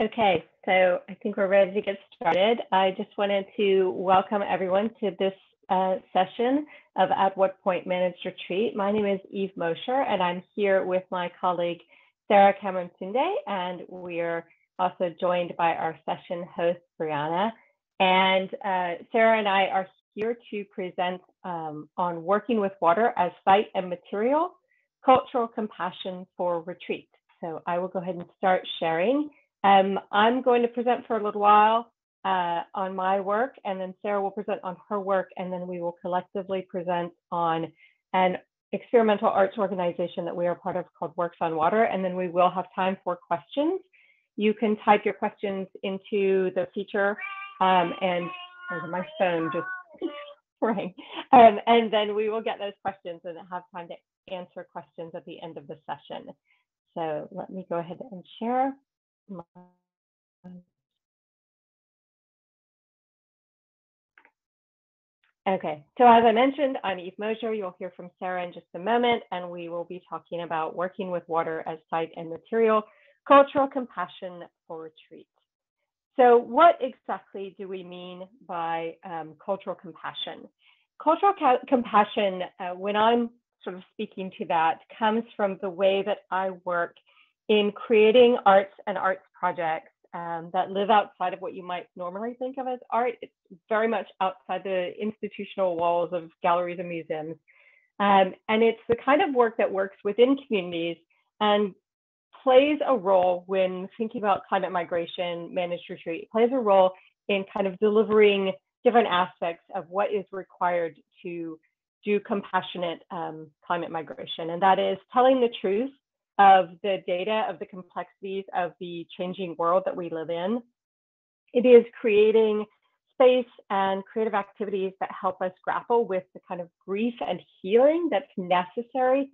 Okay, so I think we're ready to get started. I just wanted to welcome everyone to this uh, session of At What Point Managed Retreat. My name is Eve Mosher, and I'm here with my colleague Sarah Cameron Sunde, and we're also joined by our session host, Brianna. And uh, Sarah and I are here to present um, on working with water as site and material, cultural compassion for retreat. So I will go ahead and start sharing. Um, I'm going to present for a little while uh, on my work, and then Sarah will present on her work, and then we will collectively present on an experimental arts organization that we are part of called Works on Water, and then we will have time for questions. You can type your questions into the feature, um, and oh, my phone just rang, um, and then we will get those questions and have time to answer questions at the end of the session. So let me go ahead and share. Okay, so as I mentioned, I'm Eve Mosher. You'll hear from Sarah in just a moment, and we will be talking about working with water as site and material, cultural compassion for retreat. So what exactly do we mean by um, cultural compassion? Cultural compassion, uh, when I'm sort of speaking to that, comes from the way that I work in creating arts and arts projects um, that live outside of what you might normally think of as art. It's very much outside the institutional walls of galleries and museums. Um, and it's the kind of work that works within communities and plays a role when thinking about climate migration, managed retreat, it plays a role in kind of delivering different aspects of what is required to do compassionate um, climate migration. And that is telling the truth of the data, of the complexities of the changing world that we live in. It is creating space and creative activities that help us grapple with the kind of grief and healing that's necessary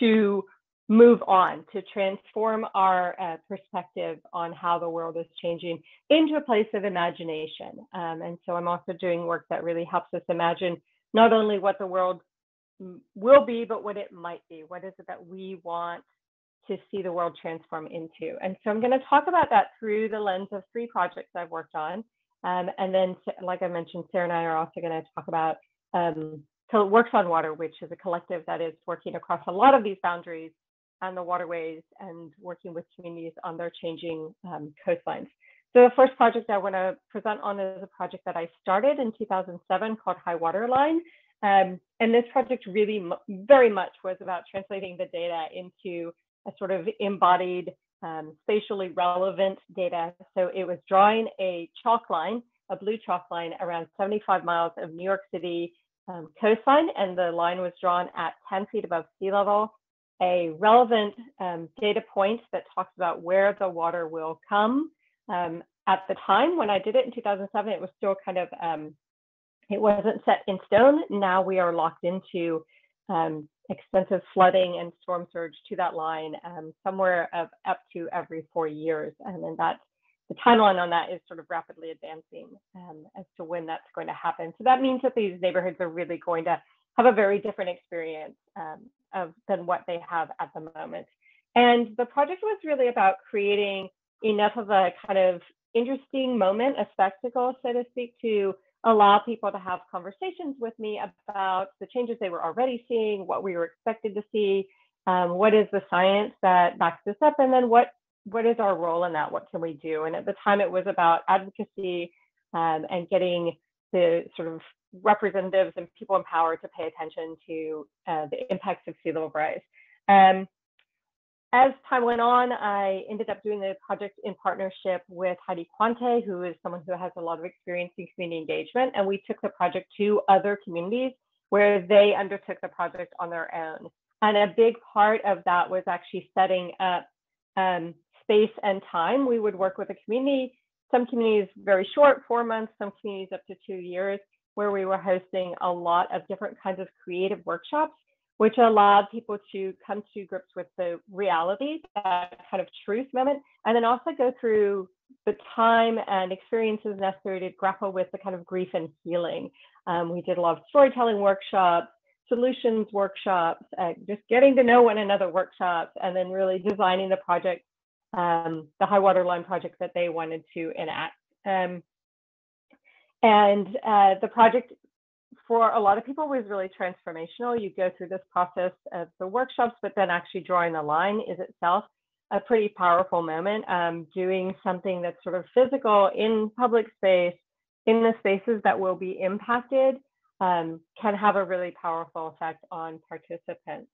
to move on, to transform our uh, perspective on how the world is changing into a place of imagination. Um, and so I'm also doing work that really helps us imagine not only what the world will be, but what it might be. What is it that we want to see the world transform into. And so I'm going to talk about that through the lens of three projects I've worked on. Um, and then, like I mentioned, Sarah and I are also going to talk about um, it Works on Water, which is a collective that is working across a lot of these boundaries and the waterways and working with communities on their changing um, coastlines. So the first project I want to present on is a project that I started in 2007 called High Water Line. Um, and this project really very much was about translating the data into a sort of embodied, um, spatially relevant data. So it was drawing a chalk line, a blue chalk line around 75 miles of New York City um, coastline, and the line was drawn at 10 feet above sea level. A relevant um, data point that talks about where the water will come. Um, at the time when I did it in 2007, it was still kind of, um, it wasn't set in stone. Now we are locked into um, extensive flooding and storm surge to that line um, somewhere of up to every four years. And then that the timeline on that is sort of rapidly advancing um, as to when that's going to happen. So that means that these neighborhoods are really going to have a very different experience um, of than what they have at the moment. And the project was really about creating enough of a kind of interesting moment, a spectacle, so to speak, to allow people to have conversations with me about the changes they were already seeing, what we were expected to see, um, what is the science that backs this up, and then what what is our role in that? What can we do? And at the time, it was about advocacy um, and getting the sort of representatives and people in power to pay attention to uh, the impacts of sea level rise. Um, as time went on, I ended up doing the project in partnership with Heidi Quante, who is someone who has a lot of experience in community engagement. And we took the project to other communities where they undertook the project on their own. And a big part of that was actually setting up um, space and time. We would work with a community, some communities very short, four months, some communities up to two years, where we were hosting a lot of different kinds of creative workshops which allowed people to come to grips with the reality, that kind of truth moment, and then also go through the time and experiences necessary to grapple with the kind of grief and healing. Um, we did a lot of storytelling workshops, solutions workshops, uh, just getting to know one another workshops, and then really designing the project um, the high water line project that they wanted to enact. Um, and uh, the project for a lot of people was really transformational. You go through this process of the workshops, but then actually drawing the line is itself a pretty powerful moment. Um, doing something that's sort of physical in public space, in the spaces that will be impacted, um, can have a really powerful effect on participants.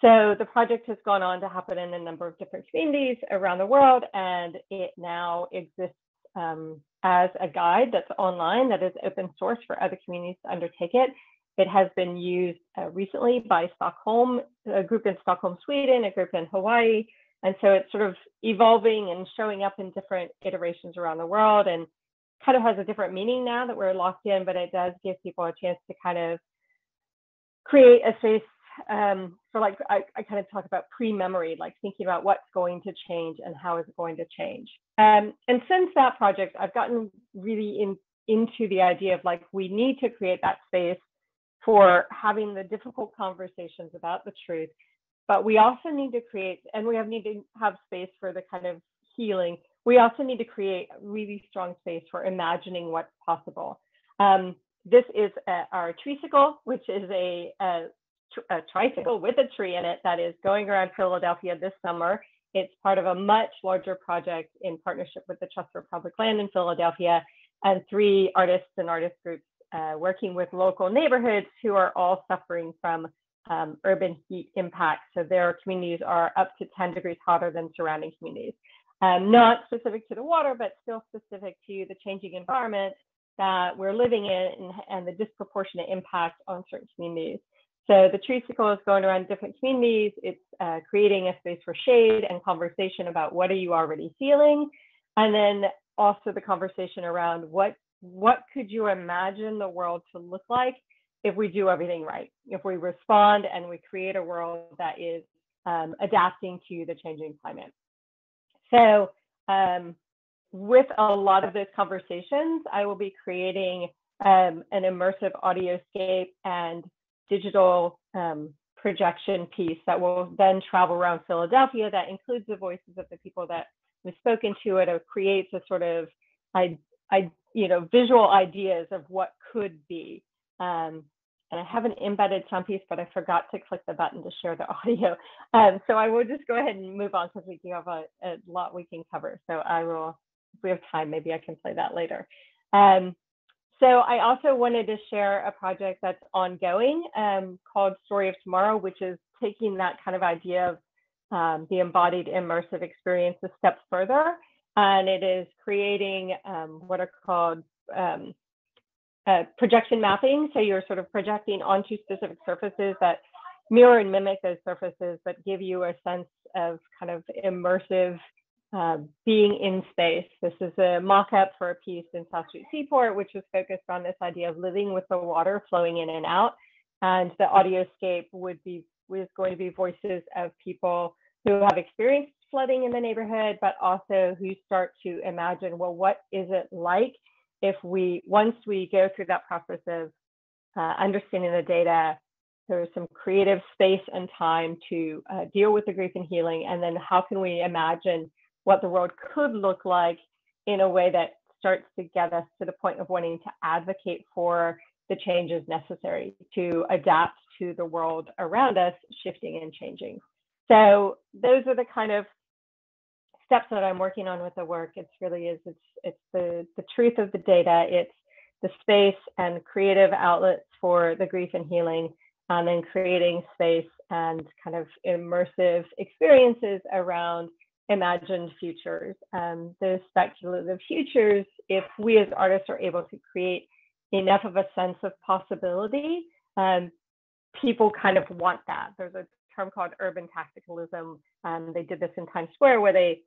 So the project has gone on to happen in a number of different communities around the world, and it now exists um, as a guide that's online that is open source for other communities to undertake it. It has been used uh, recently by Stockholm, a group in Stockholm, Sweden, a group in Hawaii. And so it's sort of evolving and showing up in different iterations around the world and kind of has a different meaning now that we're locked in, but it does give people a chance to kind of create a space um, for like I, I, kind of talk about pre-memory, like thinking about what's going to change and how is it going to change. Um, and since that project, I've gotten really in, into the idea of like we need to create that space for having the difficult conversations about the truth, but we also need to create, and we have need to have space for the kind of healing. We also need to create really strong space for imagining what's possible. Um, this is uh, our tricycle, which is a, a a tricycle with a tree in it that is going around Philadelphia this summer. It's part of a much larger project in partnership with the Trust for Public Land in Philadelphia and three artists and artist groups uh, working with local neighborhoods who are all suffering from um, urban heat impacts. So their communities are up to 10 degrees hotter than surrounding communities. Um, not specific to the water, but still specific to the changing environment that we're living in and, and the disproportionate impact on certain communities. So the Treecicle is going around different communities. It's uh, creating a space for shade and conversation about what are you already feeling, and then also the conversation around what what could you imagine the world to look like if we do everything right, if we respond and we create a world that is um, adapting to the changing climate. So um, with a lot of those conversations, I will be creating um, an immersive audioscape and digital um, projection piece that will then travel around Philadelphia that includes the voices of the people that we've spoken to it creates a sort of I, I you know visual ideas of what could be. Um, and I have an embedded sound piece, but I forgot to click the button to share the audio. Um, so I will just go ahead and move on because we do have a, a, lot we can cover. So I will, if we have time, maybe I can play that later. Um, so I also wanted to share a project that's ongoing um, called Story of Tomorrow, which is taking that kind of idea of um, the embodied immersive experience a step further. And it is creating um, what are called um, uh, projection mapping. So you're sort of projecting onto specific surfaces that mirror and mimic those surfaces, but give you a sense of kind of immersive uh, being in space. This is a mock-up for a piece in South Street Seaport, which was focused on this idea of living with the water flowing in and out. And the audioscape would be was going to be voices of people who have experienced flooding in the neighborhood, but also who start to imagine, well, what is it like if we once we go through that process of uh, understanding the data, there's some creative space and time to uh, deal with the grief and healing, and then how can we imagine what the world could look like in a way that starts to get us to the point of wanting to advocate for the changes necessary to adapt to the world around us shifting and changing. So those are the kind of steps that I'm working on with the work. It's really is it's it's the the truth of the data. It's the space and creative outlets for the grief and healing, um, and then creating space and kind of immersive experiences around imagined futures, um, those speculative futures, if we as artists are able to create enough of a sense of possibility, um, people kind of want that. There's a term called urban tacticalism. Um, they did this in Times Square where they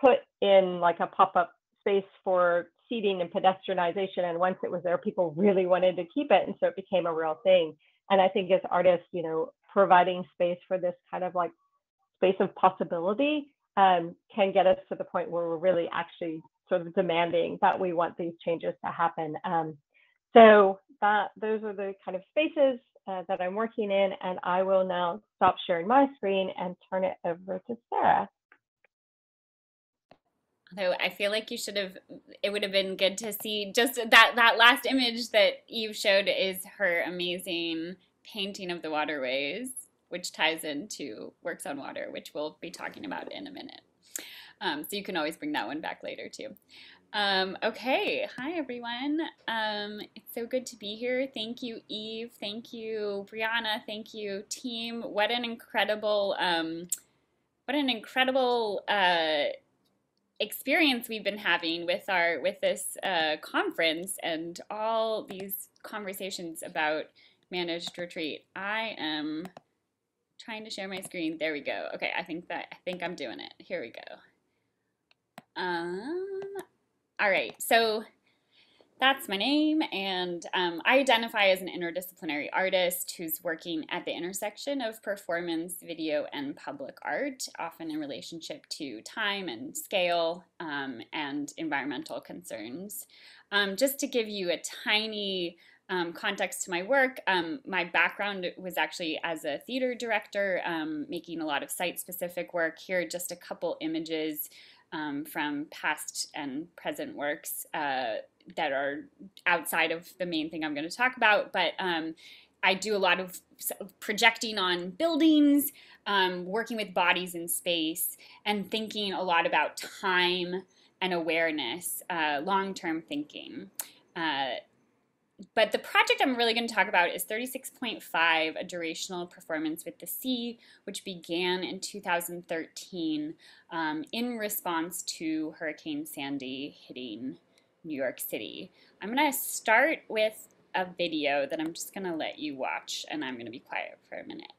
put in like a pop-up space for seating and pedestrianization. And once it was there, people really wanted to keep it. And so it became a real thing. And I think as artists, you know, providing space for this kind of like space of possibility um, can get us to the point where we're really actually sort of demanding that we want these changes to happen. Um, so that those are the kind of spaces uh, that I'm working in, and I will now stop sharing my screen and turn it over to Sarah. Although I feel like you should have, it would have been good to see just that that last image that Eve showed is her amazing painting of the waterways, which ties into Works on Water, which we'll be talking about in a minute. Um, so you can always bring that one back later too. Um, okay, hi everyone. Um, it's so good to be here. Thank you, Eve. Thank you, Brianna. Thank you, team. What an incredible, um, what an incredible uh, experience we've been having with our with this uh, conference and all these conversations about managed retreat. I am trying to share my screen. There we go. Okay, I think that I think I'm doing it. Here we go. Um, all right, so that's my name, and um, I identify as an interdisciplinary artist who's working at the intersection of performance, video, and public art, often in relationship to time and scale um, and environmental concerns. Um, just to give you a tiny um, context to my work, um, my background was actually as a theater director, um, making a lot of site specific work. Here, just a couple images um, from past and present works uh, that are outside of the main thing I'm going to talk about. But um, I do a lot of projecting on buildings, um, working with bodies in space, and thinking a lot about time and awareness, uh, long term thinking. Uh, but the project I'm really going to talk about is 36.5, a durational performance with the sea, which began in 2013 um, in response to Hurricane Sandy hitting New York City. I'm going to start with a video that I'm just going to let you watch, and I'm going to be quiet for a minute.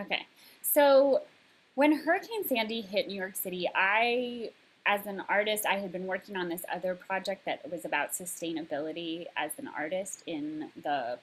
Okay, so when Hurricane Sandy hit New York City, I, as an artist, I had been working on this other project that was about sustainability as an artist in the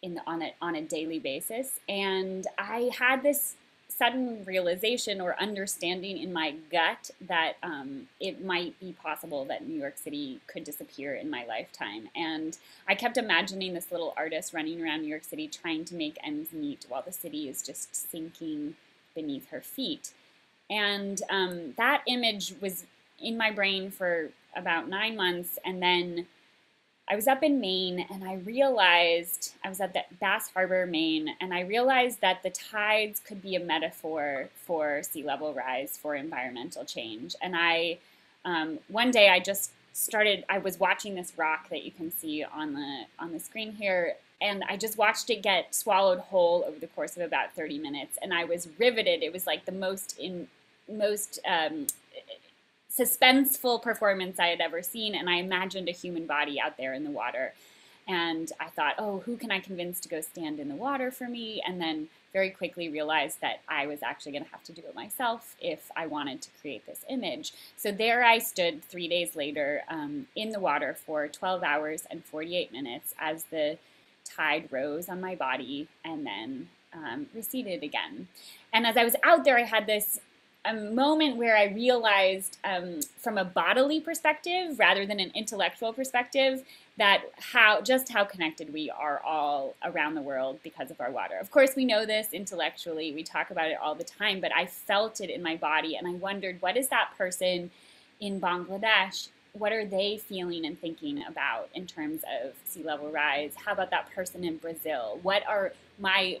in the, on a on a daily basis, and I had this sudden realization or understanding in my gut that um, it might be possible that New York City could disappear in my lifetime. And I kept imagining this little artist running around New York City trying to make ends meet while the city is just sinking beneath her feet. And um, that image was in my brain for about nine months. And then I was up in Maine and I realized, I was at Bass Harbor, Maine, and I realized that the tides could be a metaphor for sea level rise, for environmental change. And I, um, one day I just started, I was watching this rock that you can see on the, on the screen here, and I just watched it get swallowed whole over the course of about 30 minutes. And I was riveted. It was like the most in, most um, suspenseful performance I had ever seen, and I imagined a human body out there in the water. And I thought, oh, who can I convince to go stand in the water for me? And then very quickly realized that I was actually going to have to do it myself if I wanted to create this image. So there I stood three days later um, in the water for 12 hours and 48 minutes as the tide rose on my body and then um, receded again. And as I was out there, I had this a moment where I realized, um, from a bodily perspective rather than an intellectual perspective, that how just how connected we are all around the world because of our water. Of course, we know this intellectually; we talk about it all the time. But I felt it in my body, and I wondered, what is that person in Bangladesh? What are they feeling and thinking about in terms of sea level rise? How about that person in Brazil? What are my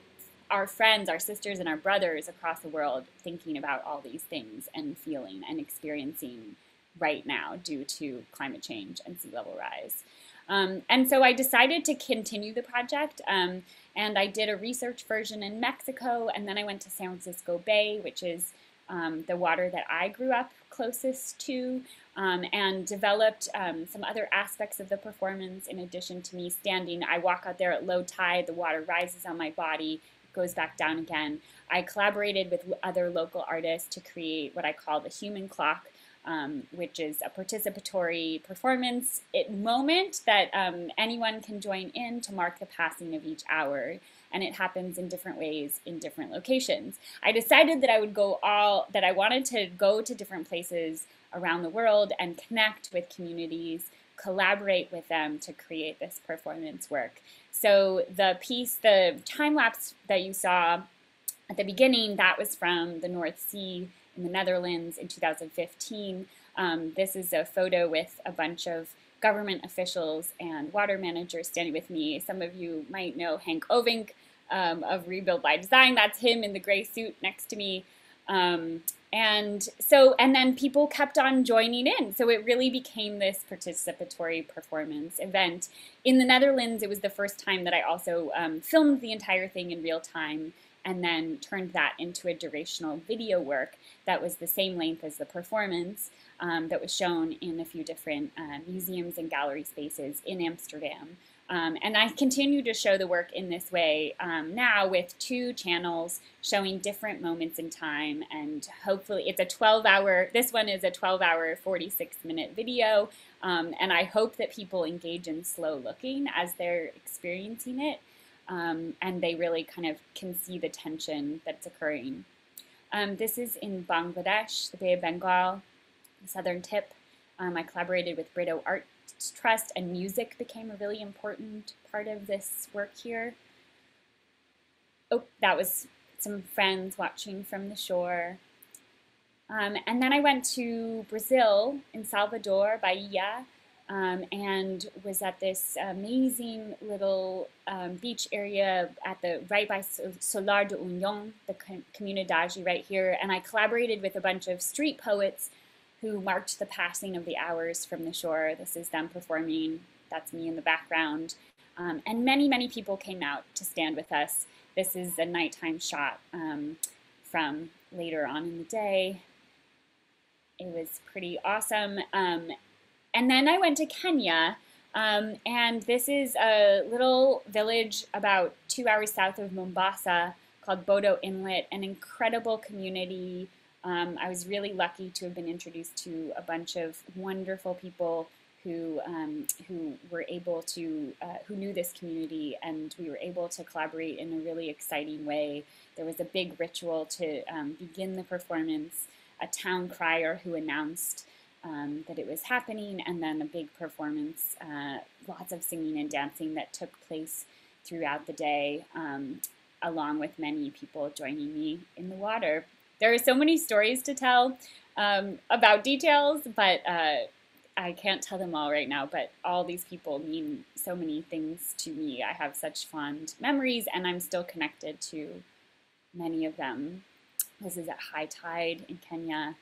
our friends, our sisters, and our brothers across the world thinking about all these things and feeling and experiencing right now due to climate change and sea level rise. Um, and so I decided to continue the project, um, and I did a research version in Mexico, and then I went to San Francisco Bay, which is um, the water that I grew up closest to, um, and developed um, some other aspects of the performance in addition to me standing. I walk out there at low tide, the water rises on my body, goes back down again. I collaborated with other local artists to create what I call the human clock, um, which is a participatory performance moment that um, anyone can join in to mark the passing of each hour. And it happens in different ways in different locations. I decided that I would go all, that I wanted to go to different places around the world and connect with communities collaborate with them to create this performance work. So the piece, the time lapse that you saw at the beginning, that was from the North Sea in the Netherlands in 2015. Um, this is a photo with a bunch of government officials and water managers standing with me. Some of you might know Henk Ovink um, of Rebuild by Design. That's him in the gray suit next to me. Um, and so, and then people kept on joining in. So it really became this participatory performance event. In the Netherlands, it was the first time that I also um, filmed the entire thing in real time and then turned that into a durational video work that was the same length as the performance um, that was shown in a few different uh, museums and gallery spaces in Amsterdam. Um, and I continue to show the work in this way um, now with two channels showing different moments in time. And hopefully, it's a 12 hour, this one is a 12 hour, 46 minute video. Um, and I hope that people engage in slow looking as they're experiencing it. Um, and they really kind of can see the tension that's occurring. Um, this is in Bangladesh, the Bay of Bengal, the southern tip. Um, I collaborated with Britto Art trust and music became a really important part of this work here. Oh, that was some friends watching from the shore. Um, and then I went to Brazil in Salvador, Bahia, um, and was at this amazing little um, beach area at the right by Solar do Unhão, the comunidade right here. And I collaborated with a bunch of street poets who marked the passing of the hours from the shore. This is them performing. That's me in the background. Um, and many, many people came out to stand with us. This is a nighttime shot um, from later on in the day. It was pretty awesome. Um, and then I went to Kenya, um, and this is a little village about two hours south of Mombasa called Bodo Inlet, an incredible community um, I was really lucky to have been introduced to a bunch of wonderful people who um, who were able to uh, who knew this community, and we were able to collaborate in a really exciting way. There was a big ritual to um, begin the performance, a town crier who announced um, that it was happening, and then a big performance, uh, lots of singing and dancing that took place throughout the day, um, along with many people joining me in the water there are so many stories to tell um, about details, but uh, I can't tell them all right now. But all these people mean so many things to me. I have such fond memories, and I'm still connected to many of them. This is at high tide in Kenya.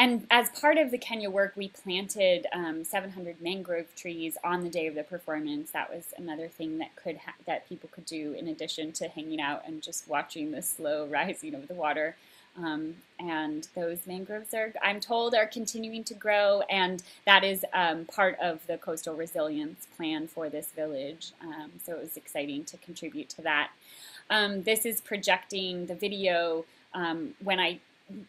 And as part of the Kenya work, we planted um, 700 mangrove trees on the day of the performance. That was another thing that could that people could do in addition to hanging out and just watching the slow rising of the water. Um, and those mangroves are, I'm told, are continuing to grow, and that is um, part of the coastal resilience plan for this village. Um, so it was exciting to contribute to that. Um, this is projecting the video um, when I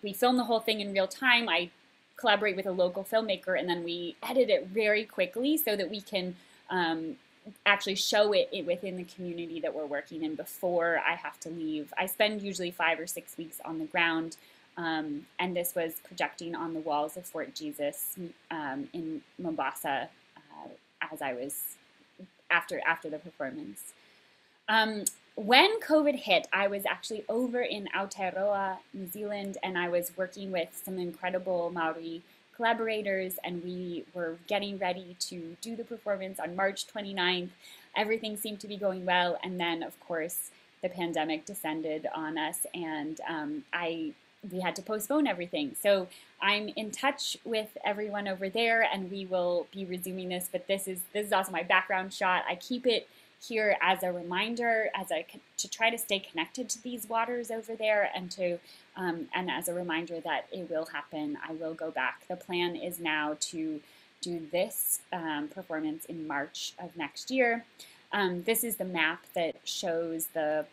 we film the whole thing in real time. I collaborate with a local filmmaker and then we edit it very quickly so that we can um, actually show it within the community that we're working in before I have to leave. I spend usually five or six weeks on the ground. Um, and this was projecting on the walls of Fort Jesus um, in Mombasa uh, as I was after after the performance. Um, when COVID hit, I was actually over in Aotearoa, New Zealand, and I was working with some incredible Maori collaborators, and we were getting ready to do the performance on March 29th. Everything seemed to be going well, and then, of course, the pandemic descended on us, and um, I we had to postpone everything. So I'm in touch with everyone over there, and we will be resuming this. But this is this is also my background shot. I keep it here as a reminder, as a to try to stay connected to these waters over there, and to um, and as a reminder that it will happen. I will go back. The plan is now to do this um, performance in March of next year. Um, this is the map that shows the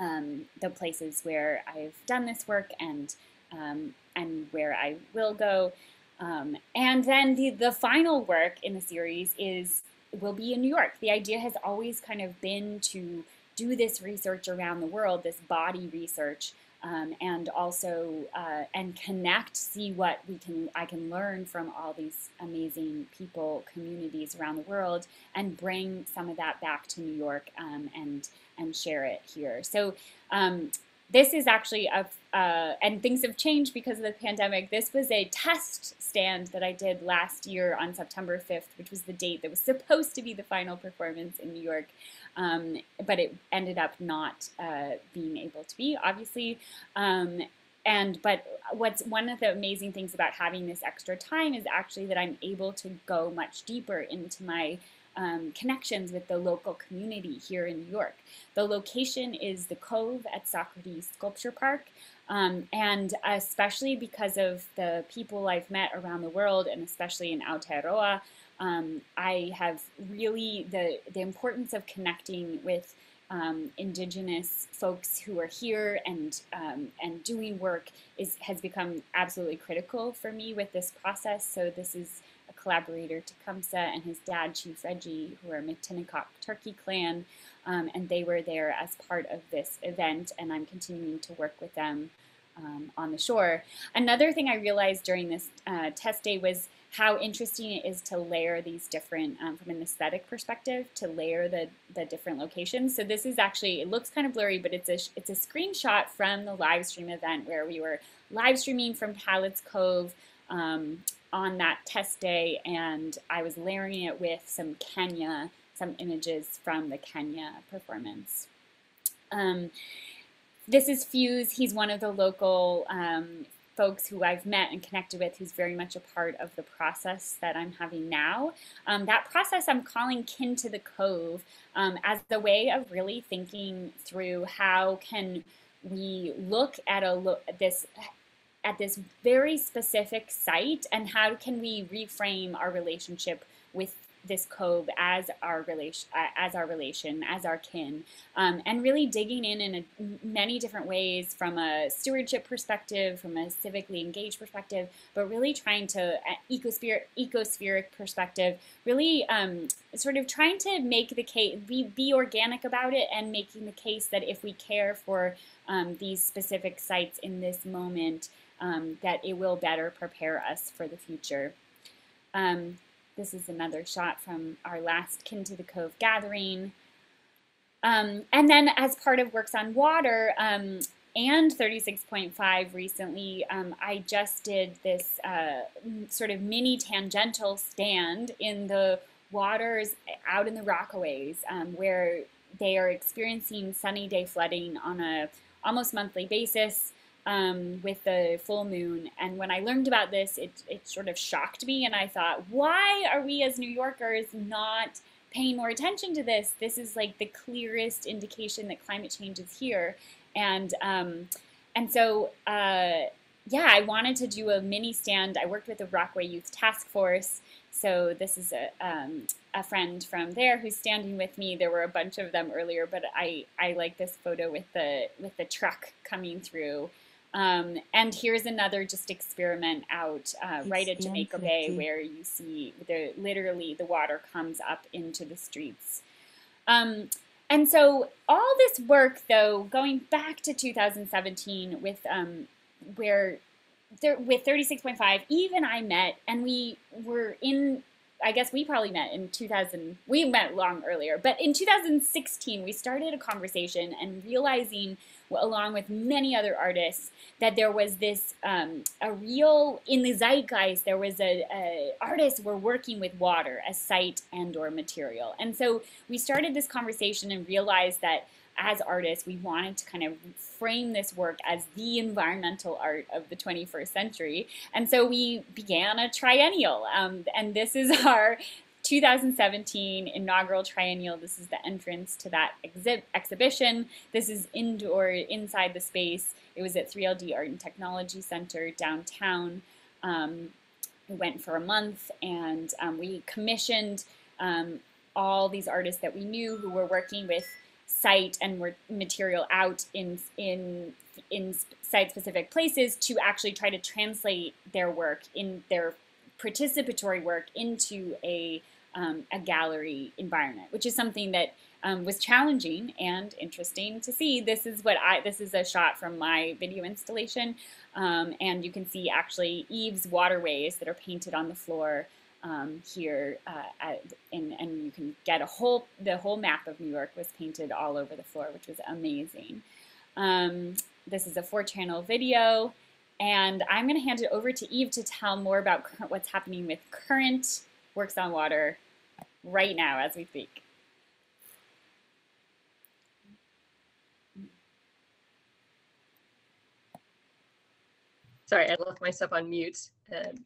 um, the places where I've done this work and um, and where I will go. Um, and then the, the final work in the series is will be in New York. The idea has always kind of been to do this research around the world, this body research, um, and also uh, and connect, see what we can I can learn from all these amazing people, communities around the world, and bring some of that back to New York um, and and share it here. So um, this is actually a, uh, and things have changed because of the pandemic. This was a test stand that I did last year on September 5th, which was the date that was supposed to be the final performance in New York. Um, but it ended up not uh, being able to be, obviously. Um, and but what's one of the amazing things about having this extra time is actually that I'm able to go much deeper into my um, connections with the local community here in New York. The location is the Cove at Socrates Sculpture Park. Um, and especially because of the people I've met around the world, and especially in Aotearoa, um, I have really the, the importance of connecting with um, indigenous folks who are here and um, and doing work is has become absolutely critical for me with this process. So this is collaborator Tecumseh and his dad, Chief Reggie, who are Matinecock Turkey Clan, um, and they were there as part of this event, and I'm continuing to work with them um, on the shore. Another thing I realized during this uh, test day was how interesting it is to layer these different, um, from an aesthetic perspective, to layer the, the different locations. So this is actually, it looks kind of blurry, but it's a, it's a screenshot from the live stream event where we were live streaming from Hallett's Cove um, on that test day, and I was layering it with some Kenya, some images from the Kenya performance. Um, this is Fuse. He's one of the local um, folks who I've met and connected with who's very much a part of the process that I'm having now. Um, that process I'm calling Kin to the Cove um, as a way of really thinking through how can we look at a look this at this very specific site and how can we reframe our relationship with this cove as our relation as our relation as our kin? Um, and really digging in in a, many different ways from a stewardship perspective from a civically engaged perspective but really trying to ecospheric ecospheric perspective really um, sort of trying to make the case be, be organic about it and making the case that if we care for um, these specific sites in this moment um, that it will better prepare us for the future. Um, this is another shot from our last Kin to the Cove gathering. Um, and then as part of Works on Water, um, and 36.5 recently, um, I just did this uh, sort of mini tangential stand in the waters out in the Rockaways um, where they are experiencing sunny day flooding on a almost monthly basis um, with the full moon. And when I learned about this, it, it sort of shocked me. And I thought, why are we as New Yorkers not paying more attention to this? This is like the clearest indication that climate change is here. And, um, and so, uh, yeah, I wanted to do a mini stand. I worked with the Rockaway Youth Task Force. So this is a, um, a friend from there who's standing with me. There were a bunch of them earlier, but I, I like this photo with the with the truck coming through um, and here's another just experiment out uh, right at Jamaica Bay where you see the literally the water comes up into the streets. Um, and so all this work, though, going back to 2017 with um, where there, with 36.5, even I met, and we were in. I guess we probably met in 2000. We met long earlier, but in 2016 we started a conversation and realizing along with many other artists, that there was this um, a real in the zeitgeist. There was a, a artists were working with water as site and or material, and so we started this conversation and realized that as artists, we wanted to kind of frame this work as the environmental art of the 21st century. And so we began a triennial. Um, and this is our 2017 inaugural triennial. This is the entrance to that exhi exhibition. This is indoor, inside the space. It was at 3LD Art and Technology Center downtown. Um, we went for a month and um, we commissioned um, all these artists that we knew who were working with site and were material out in in in site specific places to actually try to translate their work in their participatory work into a um, a gallery environment, which is something that um, was challenging and interesting to see. This is what I, this is a shot from my video installation. Um, and you can see actually Eve's waterways that are painted on the floor um, here. Uh, at, and, and you can get a whole, the whole map of New York was painted all over the floor, which was amazing. Um, this is a four channel video. And I'm going to hand it over to Eve to tell more about what's happening with current works on water right now as we speak. Sorry, I left myself on mute and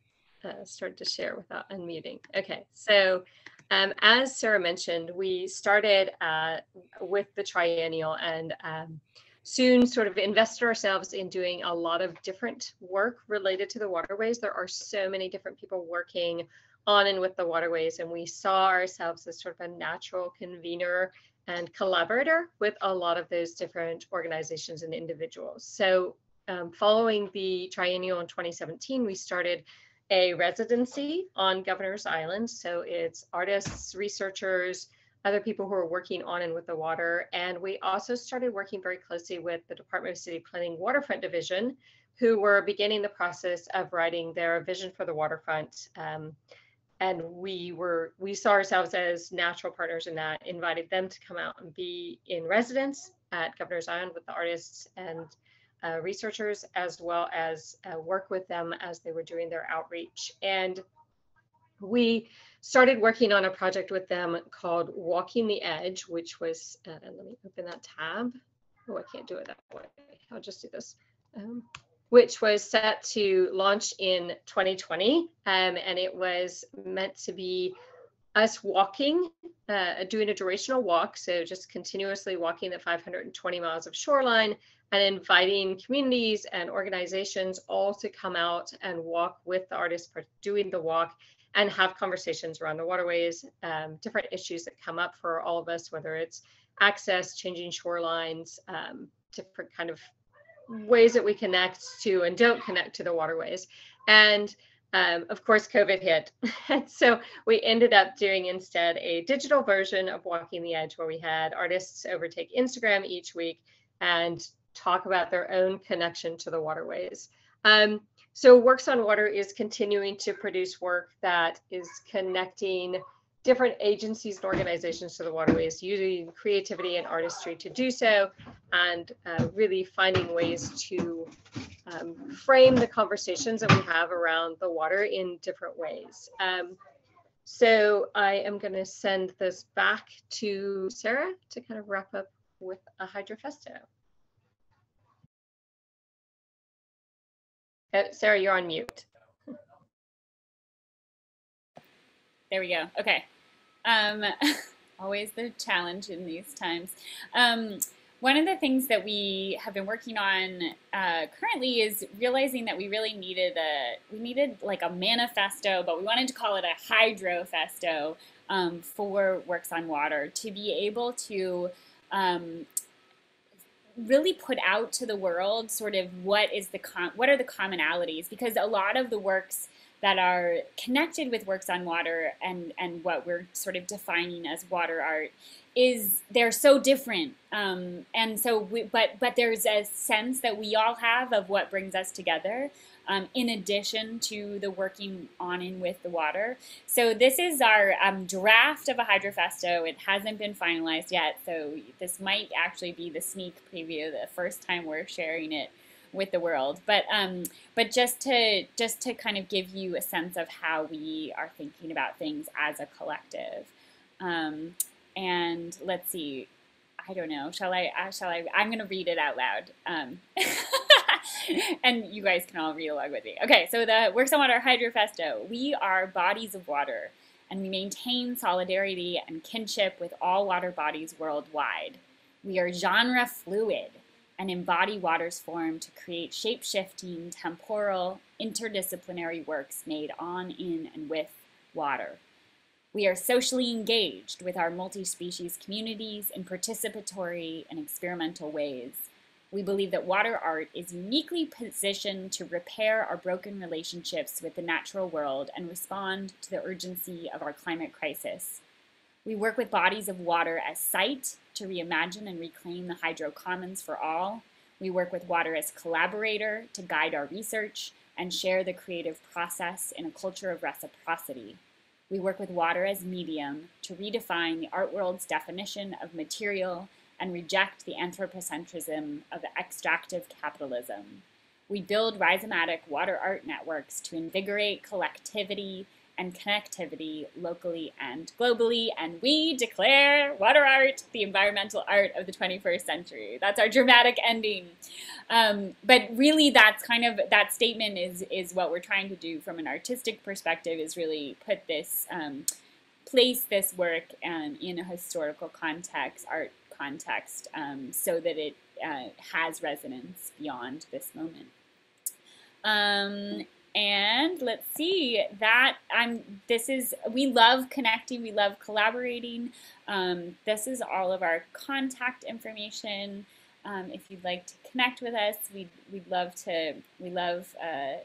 uh, started to share without unmuting. Okay, so um, as Sarah mentioned, we started uh, with the triennial and um, soon sort of invested ourselves in doing a lot of different work related to the waterways. There are so many different people working on and with the waterways. And we saw ourselves as sort of a natural convener and collaborator with a lot of those different organizations and individuals. So um, following the triennial in 2017, we started a residency on Governor's Island. So it's artists, researchers, other people who are working on and with the water. And we also started working very closely with the Department of City Planning Waterfront Division, who were beginning the process of writing their vision for the waterfront. Um, and we were we saw ourselves as natural partners in that invited them to come out and be in residence at governor's island with the artists and uh, researchers as well as uh, work with them as they were doing their outreach. And we started working on a project with them called walking the edge which was uh, let me open that tab. Oh i can't do it that way. I'll just do this. Um, which was set to launch in 2020. Um, and it was meant to be us walking, uh, doing a durational walk. So just continuously walking the 520 miles of shoreline and inviting communities and organizations all to come out and walk with the artists doing the walk and have conversations around the waterways, um, different issues that come up for all of us, whether it's access, changing shorelines, um, different kind of ways that we connect to and don't connect to the waterways. And um, of course, COVID hit. and so we ended up doing instead a digital version of Walking the Edge where we had artists overtake Instagram each week and talk about their own connection to the waterways. Um, so Works on Water is continuing to produce work that is connecting different agencies and organizations to the waterways using creativity and artistry to do so and uh, really finding ways to um, frame the conversations that we have around the water in different ways. Um, so I am going to send this back to Sarah to kind of wrap up with a hydrofesto. Oh, Sarah, you're on mute. There we go. Okay. Um, always the challenge in these times. Um, one of the things that we have been working on uh, currently is realizing that we really needed a we needed like a manifesto, but we wanted to call it a hydrofesto um, for Works on Water to be able to um, really put out to the world sort of what is the what are the commonalities because a lot of the works that are connected with works on water and and what we're sort of defining as water art is they're so different. Um, and so we, but but there's a sense that we all have of what brings us together um, in addition to the working on and with the water. So this is our um, draft of a hydrofesto it hasn't been finalized yet so this might actually be the sneak preview the first time we're sharing it with the world. But um, but just to just to kind of give you a sense of how we are thinking about things as a collective. Um, and let's see, I don't know. Shall I? Uh, shall I? I'm going to read it out loud. Um, and you guys can all read along with me. Okay, so the Works on Water Hydrofesto. We are bodies of water, and we maintain solidarity and kinship with all water bodies worldwide. We are genre fluid and embody water's form to create shape shifting, temporal, interdisciplinary works made on, in, and with water. We are socially engaged with our multi species communities in participatory and experimental ways. We believe that water art is uniquely positioned to repair our broken relationships with the natural world and respond to the urgency of our climate crisis. We work with bodies of water as site to reimagine and reclaim the hydro commons for all. We work with water as collaborator to guide our research and share the creative process in a culture of reciprocity. We work with water as medium to redefine the art world's definition of material and reject the anthropocentrism of extractive capitalism. We build rhizomatic water art networks to invigorate collectivity and connectivity locally and globally. And we declare water art the environmental art of the 21st century. That's our dramatic ending. Um, but really, that's kind of that statement is is what we're trying to do from an artistic perspective. Is really put this um, place this work um, in a historical context, art context, um, so that it uh, has resonance beyond this moment. Um, and let's see that i'm this is we love connecting we love collaborating. Um, this is all of our contact information. Um, if you'd like to connect with us we'd, we'd love to we love uh,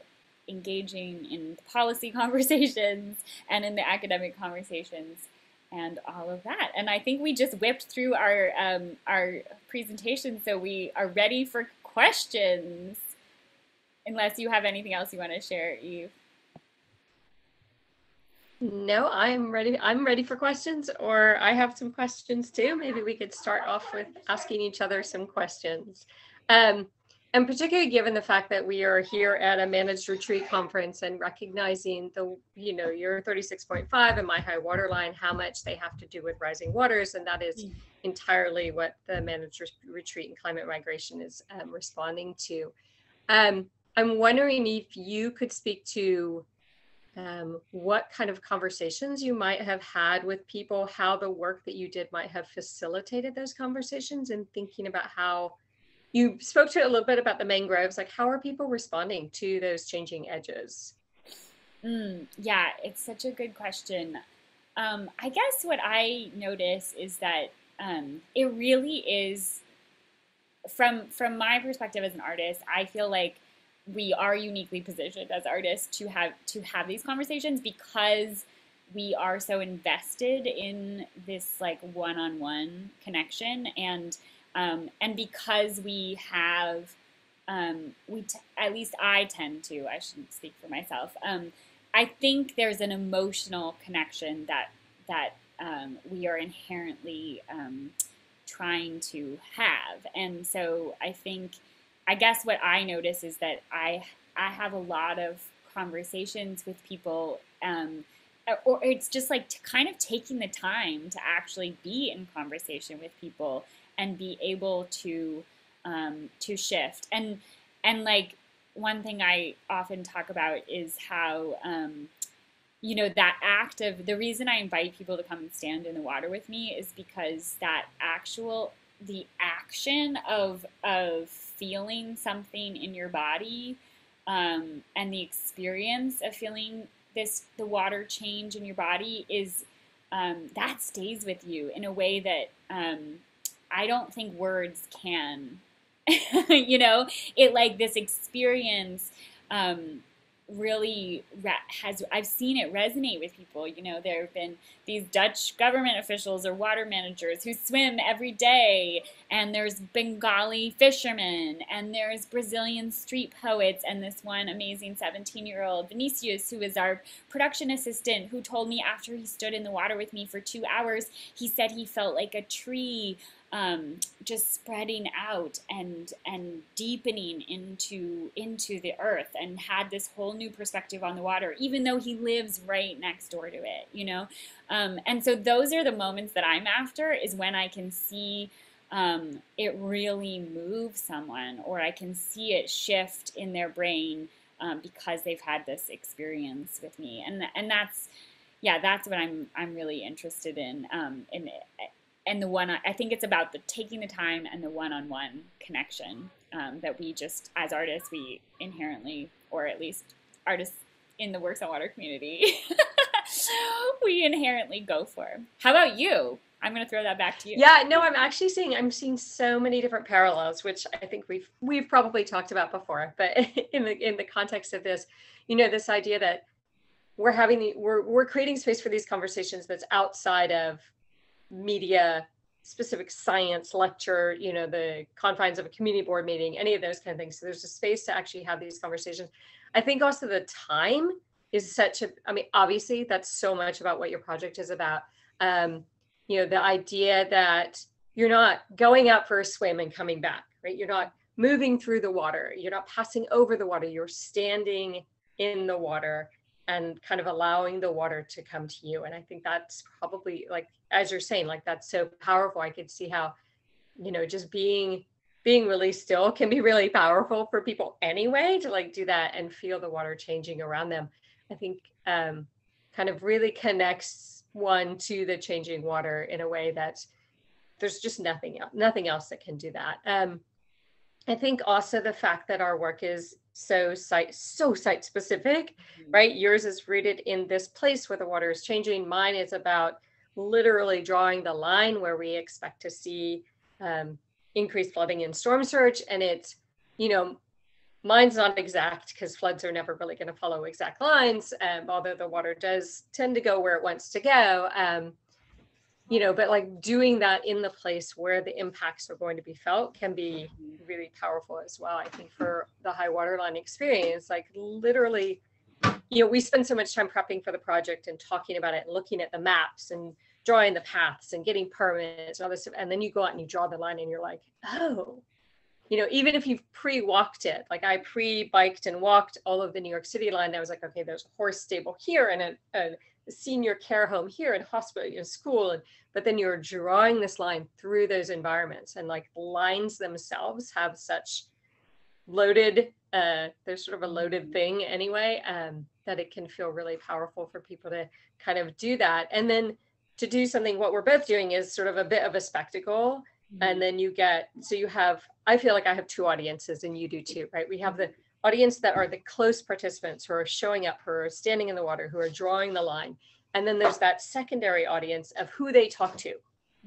engaging in policy conversations and in the academic conversations and all of that. And i think we just whipped through our um, our presentation so we are ready for questions unless you have anything else you want to share, Eve. No, I'm ready. I'm ready for questions, or I have some questions too. Maybe we could start off with asking each other some questions. Um, and particularly given the fact that we are here at a managed retreat conference and recognizing the, you know, your 36.5 and my high water line, how much they have to do with rising waters. And that is mm. entirely what the managed retreat and climate migration is um, responding to. Um, I'm wondering if you could speak to um, what kind of conversations you might have had with people, how the work that you did might have facilitated those conversations, and thinking about how you spoke to a little bit about the mangroves. Like, how are people responding to those changing edges? Mm, yeah, it's such a good question. Um, I guess what I notice is that um, it really is, from from my perspective as an artist, I feel like we are uniquely positioned as artists to have to have these conversations because we are so invested in this like one-on-one connection and um, and because we have um, we t- at least I tend to I shouldn't speak for myself um, I think there's an emotional connection that that um, we are inherently um, trying to have. And so I think, I guess what I notice is that I I have a lot of conversations with people. Um, or it's just like kind of taking the time to actually be in conversation with people and be able to um, to shift and and like one thing I often talk about is how um, you know that act of the reason I invite people to come and stand in the water with me is because that actual the action of of feeling something in your body um, and the experience of feeling this the water change in your body is um, that stays with you in a way that um, I don't think words can. you know, it like this experience um, really has I've seen it resonate with people. You know, there have been these Dutch government officials or water managers who swim every day, and there's Bengali fishermen, and there's Brazilian street poets, and this one amazing 17 year old Vinicius, who is our production assistant, who told me after he stood in the water with me for two hours, he said he felt like a tree um, just spreading out and and deepening into into the earth and had this whole new perspective on the water even though he lives right next door to it you know? Um, and so those are the moments that i'm after is when i can see um, it really move someone or i can see it shift in their brain um, because they've had this experience with me. And and that's yeah that's what i'm i'm really interested in um, in and the one I think it's about the taking the time and the one-on-one connection um, that we just as artists we inherently or at least artists in the works on water community we inherently go for. How about you? I'm going to throw that back to you. Yeah no i'm actually seeing i'm seeing so many different parallels which i think we've we've probably talked about before but in the in the context of this you know this idea that we're having the we're we're creating space for these conversations that's outside of media specific science lecture, you know, the confines of a community board meeting, any of those kind of things. So there's a space to actually have these conversations. I think also the time is such a, I mean, obviously that's so much about what your project is about. Um, you know, the idea that you're not going out for a swim and coming back, right? You're not moving through the water. You're not passing over the water. You're standing in the water and kind of allowing the water to come to you. And I think that's probably like, as you're saying, like that's so powerful. I could see how, you know, just being being really still can be really powerful for people anyway to like do that and feel the water changing around them. I think um, kind of really connects one to the changing water in a way that there's just nothing else, nothing else that can do that. Um, I think also the fact that our work is so site so site specific mm-hmm. right? Yours is rooted in this place where the water is changing. Mine is about literally drawing the line where we expect to see um, increased flooding and storm surge. And it's you know mine's not exact because floods are never really going to follow exact lines um, although the water does tend to go where it wants to go. Um, you know but like doing that in the place where the impacts are going to be felt can be mm-hmm. really powerful as well i think for the high water line experience like literally you know we spend so much time prepping for the project and talking about it and looking at the maps and drawing the paths and getting permits and all this stuff and then you go out and you draw the line and you're like oh. You know even if you've pre-walked it like i pre-biked and walked all of the new york city line i was like okay there's a horse stable here and a, a senior care home here and hospital and school and but then you're drawing this line through those environments and like lines themselves have such loaded uh there's sort of a loaded mm-hmm. thing anyway um that it can feel really powerful for people to kind of do that and then to do something what we're both doing is sort of a bit of a spectacle mm-hmm. and then you get so you have i feel like i have two audiences and you do too right we have the audience that are the close participants who are showing up, who are standing in the water, who are drawing the line. And then there's that secondary audience of who they talk to.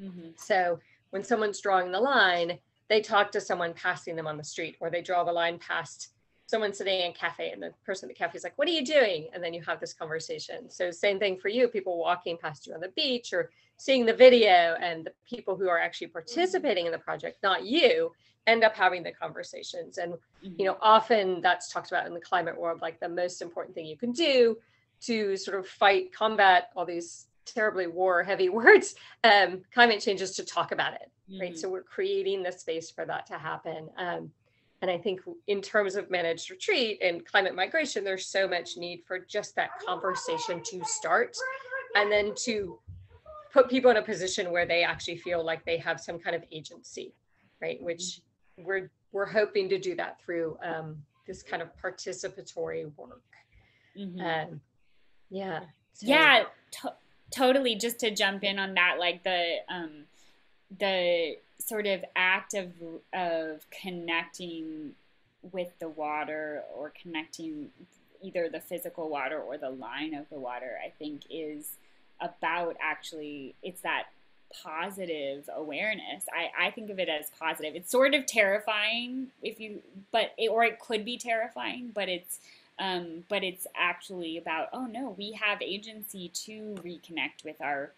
Mm-hmm. So when someone's drawing the line, they talk to someone passing them on the street, or they draw the line past someone sitting in a cafe, and the person at the cafe is like, What are you doing? And then you have this conversation. So, same thing for you people walking past you on the beach or seeing the video, and the people who are actually participating in the project, not you, end up having the conversations and mm-hmm. you know often that's talked about in the climate world like the most important thing you can do to sort of fight combat all these terribly war heavy words, um, climate change is to talk about it, Mm. right? So we're creating the space for that to happen. Um, and I think in terms of managed retreat and climate migration, there's so much need for just that conversation to start and then to put people in a position where they actually feel like they have some kind of agency, right? Which we're we're hoping to do that through um, this kind of participatory work. Mhm. Um, yeah. so- yeah to- totally just to jump in on that like the um the sort of act of of connecting with the water or connecting either the physical water or the line of the water i think is about actually it's that positive awareness. I i think of it as positive. It's sort of terrifying if you but it, or it could be terrifying but it's um, but it's actually about oh no we have agency to reconnect with our